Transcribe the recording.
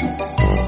Música